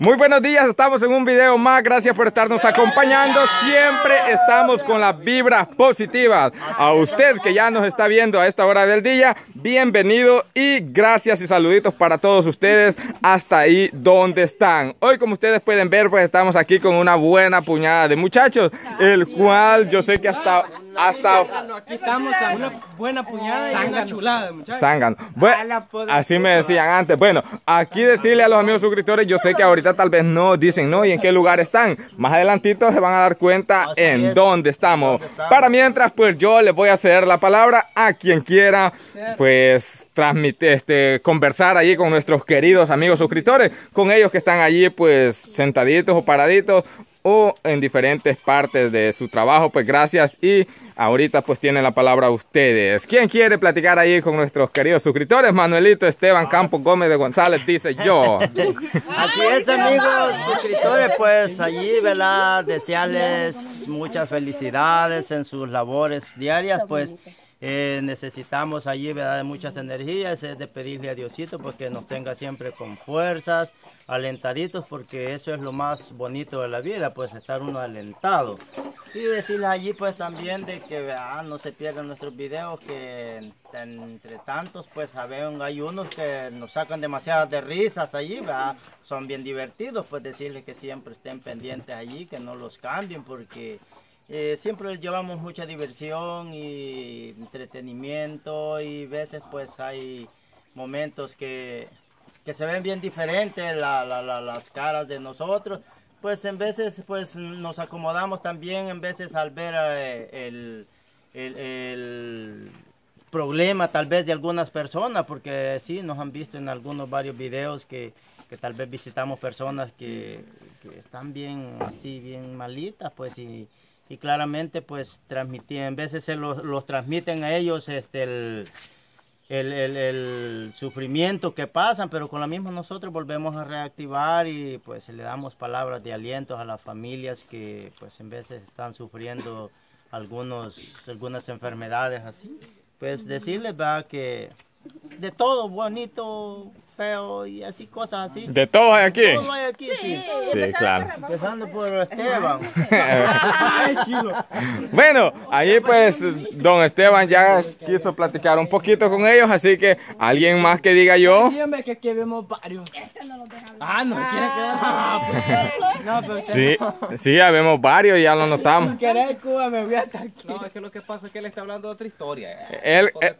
Muy buenos días, estamos en un video más. Gracias por estarnos acompañando. Siempre estamos con las vibras positivas. A usted que ya nos está viendo a esta hora del día, bienvenido y gracias y saluditos para todos ustedes hasta ahí donde están. Hoy, como ustedes pueden ver, pues estamos aquí con una buena puñada de muchachos, el cual yo sé que hasta hasta aquí estamos a una buena puñada y una chulada, muchachos. Sangan. Bueno, así me decían antes. Bueno, aquí decirle a los amigos suscriptores, yo sé que ahorita tal vez no dicen no y en qué lugar están. Más adelantito se van a dar cuenta en dónde estamos. Para mientras, pues yo les voy a ceder la palabra a quien quiera, pues transmitir, este, conversar allí con nuestros queridos amigos suscriptores, con ellos que están allí pues sentaditos o paraditos o en diferentes partes de su trabajo, pues gracias y ahorita pues tienen la palabra ustedes. ¿Quién quiere platicar ahí con nuestros queridos suscriptores? Manuelito Esteban Campos Gómez de González dice yo. Así es amigos suscriptores, pues allí, ¿verdad? Desearles muchas felicidades en sus labores diarias, pues eh, necesitamos allí ¿verdad? muchas energías, es de pedirle a Diosito porque nos tenga siempre con fuerzas, alentaditos, porque eso es lo más bonito de la vida, pues estar uno alentado. Y decirles allí pues también de que no se pierdan nuestros videos, que entre tantos pues saben, hay unos que nos sacan demasiadas de risas allí, ¿verdad? son bien divertidos, pues decirles que siempre estén pendientes allí, que no los cambien porque... Eh, siempre llevamos mucha diversión y entretenimiento y veces pues hay momentos que, que se ven bien diferentes las caras de nosotros. Pues en veces pues nos acomodamos también en veces al ver eh, el, el, problema tal vez de algunas personas porque sí nos han visto en algunos varios videos que, que tal vez visitamos personas que, que están bien así bien malitas pues y y claramente pues transmitir, en veces se los, transmiten a ellos este, el, el, sufrimiento que pasan, pero con la misma nosotros volvemos a reactivar y pues le damos palabras de aliento a las familias que pues en veces están sufriendo algunos, algunas enfermedades así. Pues decirles va que de todo bonito, feo y así cosas así. ¿De todo hay aquí? Todo hay aquí, sí. Sí, claro. Empezando por Esteban. bueno, ahí pues don Esteban ya quiso platicar un poquito con ellos, así que alguien más que diga yo. Sí, hombre, que aquí vemos varios. Este no deja Ah, no, quiere quedar. Ah, pues. No, pero sí, sí, ya vemos varios, ya lo notamos. Si querés, Cuba, me voy a estar aquí. No, es que lo que pasa es que él está hablando de otra historia. Él, eh,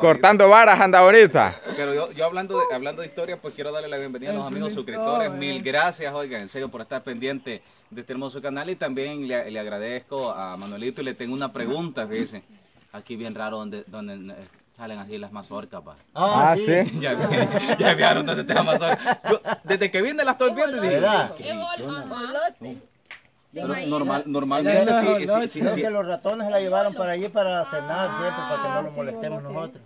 cortando varas anda ahorita. Pero yo, yo hablando de, hablando de historia, pues quiero darle la bienvenida a los amigos suscriptores. Mil gracias, oigan, en serio, por estar pendiente de este hermoso canal. Y también le, le agradezco a Manuelito y le tengo una pregunta, fíjense. Aquí bien raro donde, donde eh, salen así las mazorcas, pa. Ah, ah sí. ya, ya vieron donde está la mazorca. Yo, desde que vine la estoy viendo y dije, normal, normalmente sí, sí, sí, sí, que los ratones la llevaron para allí para cenar siempre, para que no los molestemos nosotros.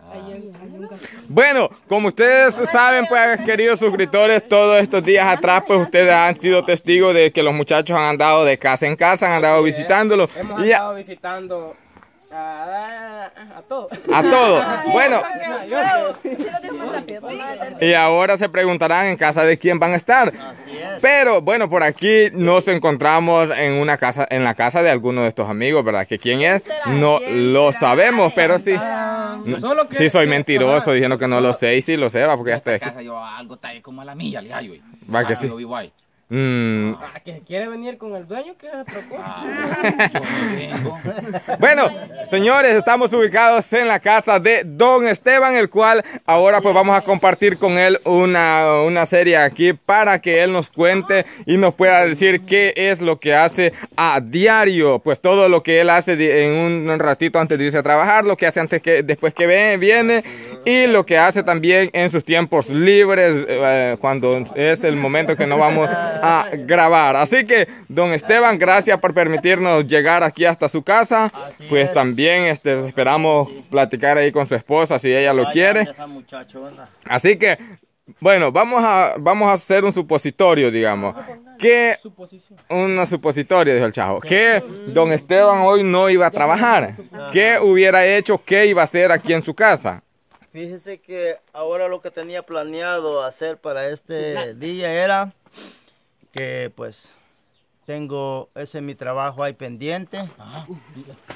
Bueno, como ustedes saben, pues queridos suscriptores, todos estos días atrás, pues ustedes han sido testigos de que los muchachos han andado de casa en casa, han andado visitándolos. Hemos andado visitando a, todo. A todo. Bueno. Y ahora se preguntarán en casa de quién van a estar. Pero bueno, por aquí nos encontramos en una casa, en la casa de alguno de estos amigos, ¿verdad? Que quién es, no lo sabemos, pero sí. Sí soy mentiroso diciendo que no lo sé y sí lo sé, porque ya está. Yo algo está ahí como a la milla, Va que sí. Mm. Ah, que quiere venir con el dueño, que ah, bueno, señores, estamos ubicados en la casa de Don Esteban, el cual ahora pues vamos a compartir con él una, una serie aquí para que él nos cuente y nos pueda decir qué es lo que hace a diario, pues todo lo que él hace en un ratito antes de irse a trabajar, lo que hace antes que después que viene y lo que hace también en sus tiempos libres eh, cuando es el momento que no vamos a grabar. Así que, don Esteban, gracias por permitirnos llegar aquí hasta su casa. pues también este, esperamos platicar ahí con su esposa si ella lo quiere. Así que, bueno, vamos a, vamos a hacer un supositorio, digamos. Que una supositoria, dijo el chavo. Que don Esteban hoy no iba a trabajar. ¿Qué hubiera hecho? ¿Qué iba a hacer aquí en su casa? Fíjese que ahora lo que tenía planeado hacer para este día era que pues tengo, ese es mi trabajo ahí pendiente.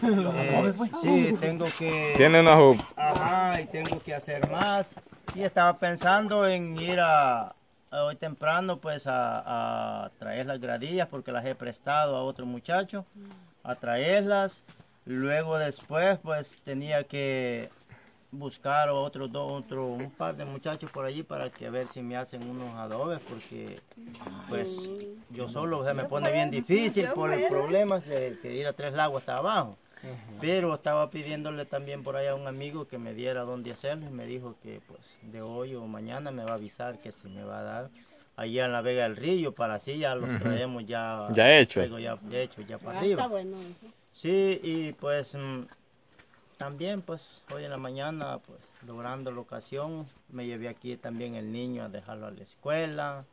Eh, sí, tengo que... Tiene unos... Ajá, y tengo que hacer más. Y estaba pensando en ir a, a hoy temprano pues a, a traer las gradillas porque las he prestado a otro muchacho, a traerlas. Luego después pues tenía que buscar otro, do- otro, un par de muchachos por allí para que a ver si me hacen unos adobes porque pues yo solo se me pone bien difícil por los problemas de que ir a Tres Lagos hasta abajo. Pero estaba pidiéndole también por ahí a un amigo que me diera dónde hacerlo y me dijo que pues de hoy o mañana me va a avisar que si me va a dar allá en la Vega del Río para así ya los traemos ya Ya hecho. ya, ya hecho ya para Ah, arriba. está bueno. Sí, y pues mm, también pues hoy en la mañana pues logrando la ocasión me llevé aquí también el niño a dejarlo a la escuela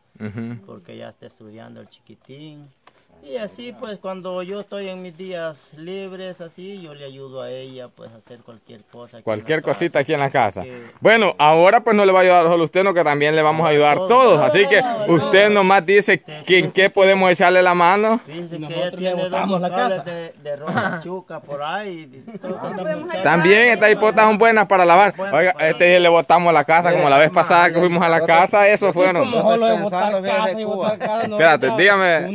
porque ya está estudiando el chiquitín. Y así pues cuando yo estoy en mis días libres así yo le ayudo a ella pues a hacer cualquier cosa. aquí en la Cualquier casa. cosita aquí en la casa. Bueno, ahora pues no le va a ayudar solo usted, no que también le vamos a ayudar todos. Así que usted nomás dice que en qué podemos echarle la mano. Que le botamos la casa. de, de roja chuca por ahí. está- También estas hipotas son buenas para lavar. Oiga, este día le botamos la casa como la vez pasada que fuimos a la casa, eso fueron. Espérate, dígame.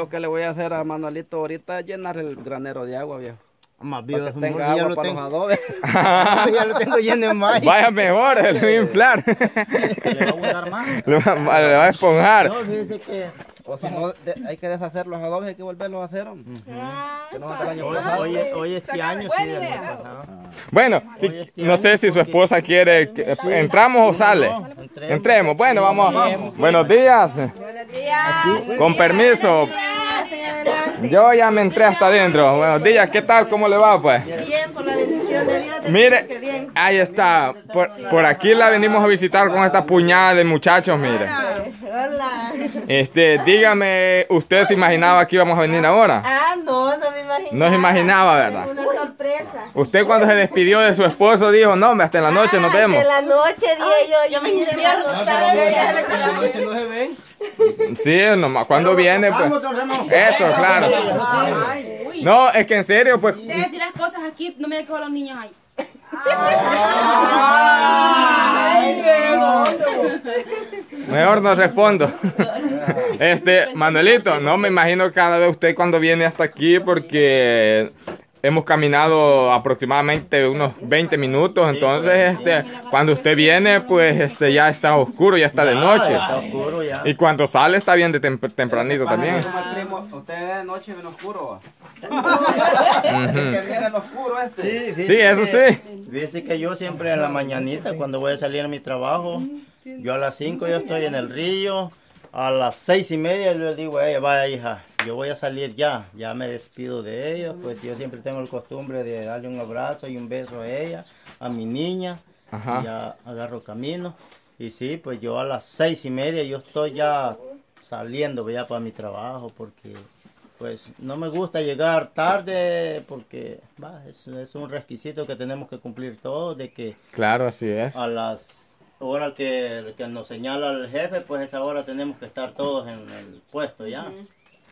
Lo que le voy a hacer a Manuelito ahorita es llenar el granero de agua, viejo. Más Para vivo que es un tenga ya agua lo para tengo. los adobes. ya lo tengo lleno de maíz. Vaya mejor, le voy a inflar. Le va a gustar más. Le va, le va a esponjar. No, fíjese que O si no, de- hay que deshacer los adobes, hay que volverlos a hacer. hombre. Que no fue el año hoy, pasado. hoy, hoy este año sí. el año pasado. Bueno, si- no sé si su esposa quiere que entramos o sale. Entremos. Bueno, vamos. a- Buenos días. Con permiso. Yo ya me entré hasta adentro. Buenos días. ¿Qué tal? ¿Cómo le va, pues? Bien, por la bendición de Dios. Mire, ahí está. Por, por aquí la venimos a visitar con esta puñada de muchachos, mire. Hola. Este, dígame, ¿usted se imaginaba que íbamos a venir ahora? Ah, no, no me imaginaba. No se imaginaba, ¿verdad? Una sorpresa. Usted cuando se despidió de su esposo dijo, no, hasta en la noche nos Ah, vemos. De la noche, dije yo, yo me invierno, ¿sabes? En la noche no se ven. Sí, nomás cuando viene, pues. Eso, claro. No, es que en serio, pues. Debe decir las cosas aquí, no me dejo a los niños ahí. Mejor no respondo. Este, Manuelito, no me imagino cada vez usted cuando viene hasta aquí porque hemos caminado aproximadamente unos 20 minutos, entonces este, cuando usted viene pues este ya está oscuro, ya está de noche. Está oscuro ya. Y cuando sale está bien de tem- tempranito también. Usted de noche bien oscuro. este. Sí, Sí, eso que- sí. Fíjese que yo siempre en la mañanita, cuando voy a salir a mi trabajo, yo a las 5 yo estoy en el río, a las seis y media yo le digo a ella, vaya hija, yo voy a salir ya, ya me despido de ella, pues yo siempre tengo la costumbre de darle un abrazo y un beso a ella, a mi niña, Ajá. ya agarro camino. Y sí, pues yo a las seis y media yo estoy ya saliendo ya para mi trabajo porque pues no me gusta llegar tarde porque va, es, es un requisito que tenemos que cumplir todos de que Claro, así es. a las horas que, que nos señala el jefe, pues esa hora tenemos que estar todos en el puesto ya.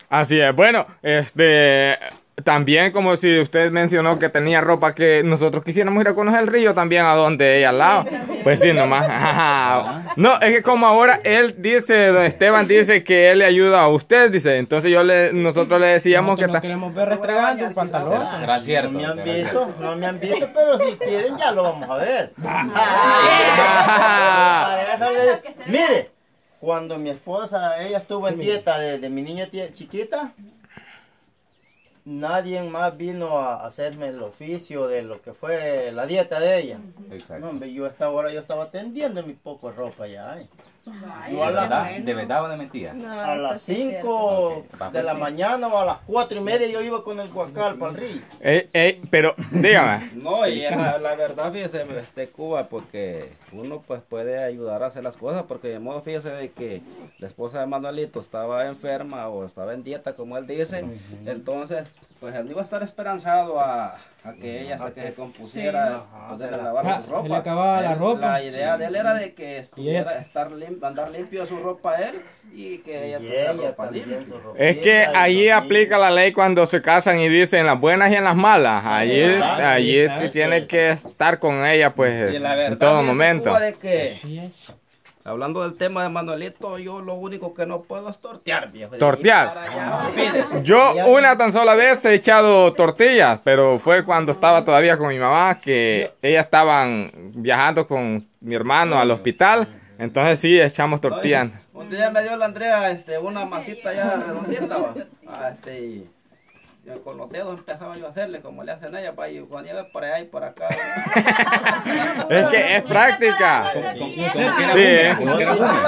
Así es. Bueno, este también como si usted mencionó que tenía ropa que nosotros quisiéramos ir a conocer el río también a donde ella al lado. Pues sí, nomás. No, es que como ahora él dice, don Esteban dice que él le ayuda a usted, dice. Entonces yo le, nosotros le decíamos que Nosotros no ta- queremos ver restregando un pantalón. Será, será cierto. No me han visto, no me han visto, pero si quieren ya lo vamos a ver. Mire, cuando mi esposa, ella estuvo en dieta de, de mi niña chiquita, nadie más vino a hacerme el oficio de lo que fue la dieta de ella. No, Exacto. hombre, yo a esta hora yo estaba tendiendo mi poco de ropa ya. ¿eh? Yo ¿De a, la- verdad, ¿De verdad o de mentira? No, a las sí es cierto. 5 Ok, va, de pues la sí. mañana o a las 4 y media yo iba con el guacal para el río. Ey, ey, pero dígame. No, y la, la verdad, fíjese, este Cuba, porque uno pues puede ayudar a hacer las cosas porque de modo fíjese de que la esposa de Manuelito estaba enferma o estaba en dieta como él dice, entonces pues él iba a estar esperanzado a, a que ella hasta que se compusiera poderle lavar Ah, su ropa. se le acababa la ropa. La idea de él era de que estuviera, estar lim- andar limpio su ropa él y que ella tuviera ella ropa también limpia. Es que allí aplica la ley cuando se casan y dicen las buenas y en las malas. Allí, allí sí, tiene que estar con ella pues la en todo momento. De que. Hablando del tema de Manuelito, yo lo único que no puedo es tortear, viejo. Tortear. allá. Yo una tan sola vez he echado tortillas, pero fue cuando estaba todavía con mi mamá que ellas estaban viajando con mi hermano al hospital. Entonces sí, echamos tortillas. Un día me dio la Andrea este, una masita ya redondita. Ah, este, y yo con los dedos empezaba yo a hacerle como le hacen ella, pa, y cuando iba por allá y por acá. Es que es práctica. Sí, ¿eh?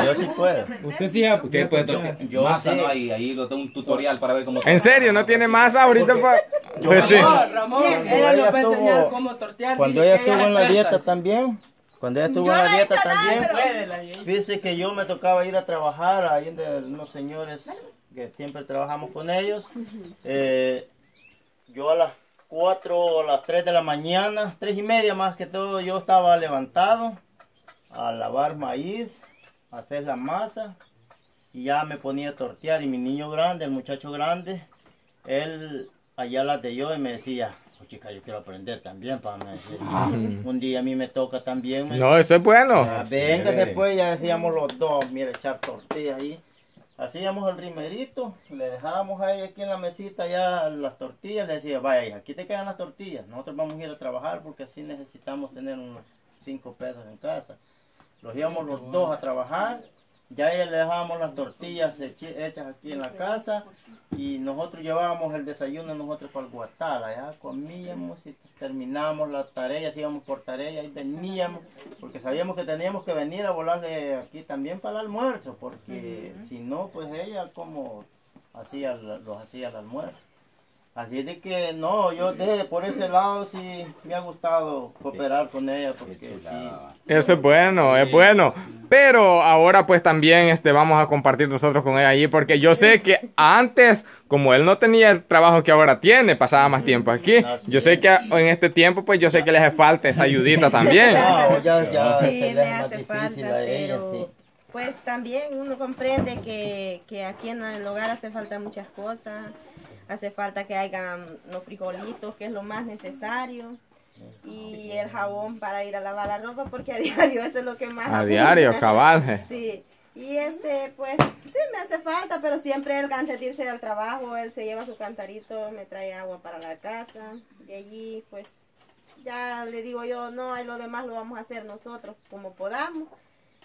Yo sí, puedo. Usted sí ¿Qué puede? Yo Masa. ¿no? Ahí, ahí lo tengo un tutorial para ver cómo. ¿En serio? ¿No tiene masa ahorita? pa- Pues sí. Ramón, Cuando ella nos va a ella enseñar estuvo- cómo tortear. Cuando dice ella estuvo en la dieta también, cuando ella estuvo Yo en la dieta también, pero- fíjese que yo me tocaba ir a trabajar ahí de unos señores que siempre trabajamos con ellos. Eh, yo a las 4 o a las 3 de la mañana, 3 y media más que todo, yo estaba levantado a lavar maíz, a hacer la masa y ya me ponía a tortear. Y mi niño grande, el muchacho grande, él allá las de yo y me decía, "Oh, chica, yo quiero aprender también, para me decía. Un día a mí me toca también. me No, eso es bueno. Ah, venga, después ya decíamos los dos, mira, echar tortillas ahí. Hacíamos el rimerito, le dejábamos a ella aquí en la mesita ya las tortillas, le decía, vaya, aquí te quedan las tortillas, nosotros vamos a ir a trabajar porque así necesitamos tener unos cinco pesos en casa. Los íbamos los dos a trabajar, ya ella le dejábamos las tortillas hechas aquí en la casa y nosotros llevábamos el desayuno nosotros para el Guatal, ya comíamos y terminábamos las tareas, íbamos por tareas y veníamos, porque sabíamos que teníamos que venir a volarle aquí también para el almuerzo, porque si no, pues ella como hacía, la- los hacía el almuerzo. Así de que no, yo de, por ese lado sí me ha gustado cooperar con ella, porque sí. Eso es bueno, es bueno. Pero ahora pues también este, vamos a compartir nosotros con él allí porque yo sé que antes, como él no tenía el trabajo que ahora tiene, pasaba más tiempo aquí. Yo sé que en este tiempo pues yo sé que le hace falta esa ayudita también. No, ya, ya Sí, se le hace más hace difícil falta, a ella, pero sí. Pues también uno comprende que, que aquí en el hogar hace falta muchas cosas. Hace falta que hagan los frijolitos, que es lo más necesario. Y el jabón para ir a lavar la ropa, porque a diario eso es lo que más... A abunda. diario, cabal. Sí. Y este, pues, sí me hace falta, pero siempre él al sentirse del trabajo, él se lleva su cantarito, me trae agua para la casa. De allí, pues, ya le digo yo, no, hay lo demás lo vamos a hacer nosotros como podamos.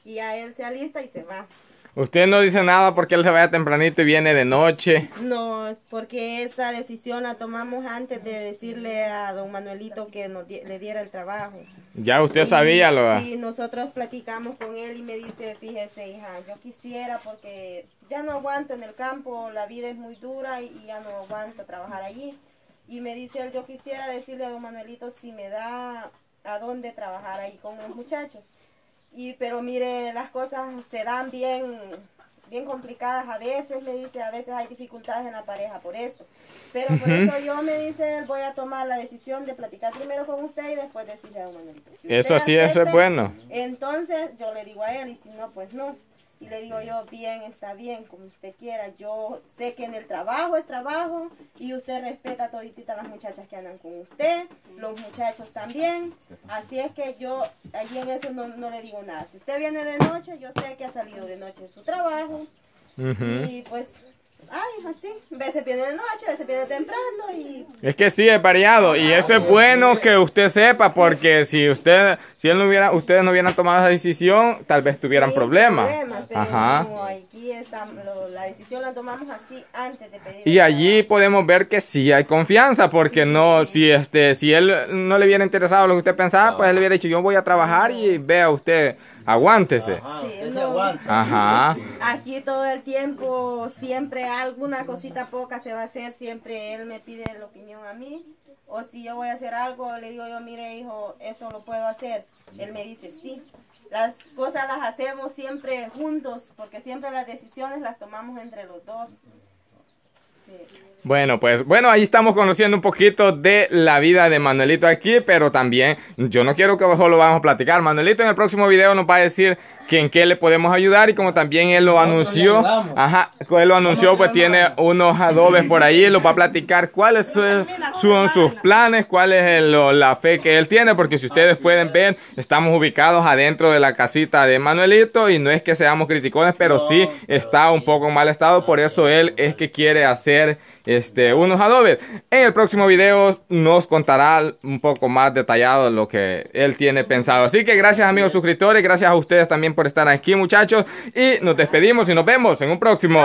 Y a él se alista y se va. Usted no dice nada porque él se vaya tempranito y viene de noche. No, porque esa decisión la tomamos antes de decirle a don Manuelito que nos di- le diera el trabajo. Ya usted sabía lo. Sí, nosotros platicamos con él y me dice, fíjese hija, yo quisiera porque ya no aguanto en el campo, la vida es muy dura y, y ya no aguanto trabajar allí. Y me dice él, yo quisiera decirle a don Manuelito si me da a dónde trabajar ahí con los muchachos. Y pero mire, las cosas se dan bien bien complicadas a veces, me dice, a veces hay dificultades en la pareja por eso. Pero por eso yo me dice, él voy a tomar la decisión de platicar primero con usted y después decirle a Manuelito. Si Eso sí, eso es bueno. Entonces yo le digo a él y si no, pues no. Y le digo yo, bien, está bien, como usted quiera. Yo sé que en el trabajo es trabajo y usted respeta a todititas las muchachas que andan con usted, los muchachos también. Así es que yo allí en eso no, no le digo nada. Si usted viene de noche, yo sé que ha salido de noche de su trabajo y pues, ay, así. A veces viene de noche, a veces viene temprano y Es que sí, es variado y eso es bueno que usted sepa porque si usted, si él no hubiera, ustedes no hubieran tomado esa decisión, tal vez tuvieran Sí, problemas. problemas, pero Ajá. no, aquí lo- la decisión la tomamos así antes de pedir. Y allí podemos ver que sí hay confianza, porque no, si este, si él no le hubiera interesado lo que usted pensaba, pues él le hubiera dicho, yo voy a trabajar y vea usted, aguántese. Ajá, Sí, usted se no. aguanta. Ajá. Aquí todo el tiempo, siempre alguna cosita poca se va a hacer, siempre él me pide la opinión a mí. O si yo voy a hacer algo, le digo yo, mire hijo, esto lo puedo hacer. Él me dice, sí. Las cosas las hacemos siempre juntos, porque siempre las decisiones las tomamos entre los dos. Bueno, pues bueno, ahí estamos conociendo un poquito de la vida de Manuelito aquí, pero también yo no quiero que solo vamos a platicar. Manuelito en el próximo video nos va a decir que en qué le podemos ayudar y como también él lo anunció, ajá, él lo anunció, pues tiene unos adobes por ahí, los va a platicar cuáles son, sus planes, cuál es el- lo- la fe que él tiene, porque si ustedes pueden ver, estamos ubicados adentro de la casita de Manuelito y no es que seamos criticones, pero sí está un poco en mal estado, por eso él es que quiere hacer este, unos adobes. En el próximo video nos contará un poco más detallado lo que él tiene pensado. Así que gracias amigos suscriptores, gracias a ustedes también por estar aquí muchachos y nos despedimos y nos vemos en un próximo.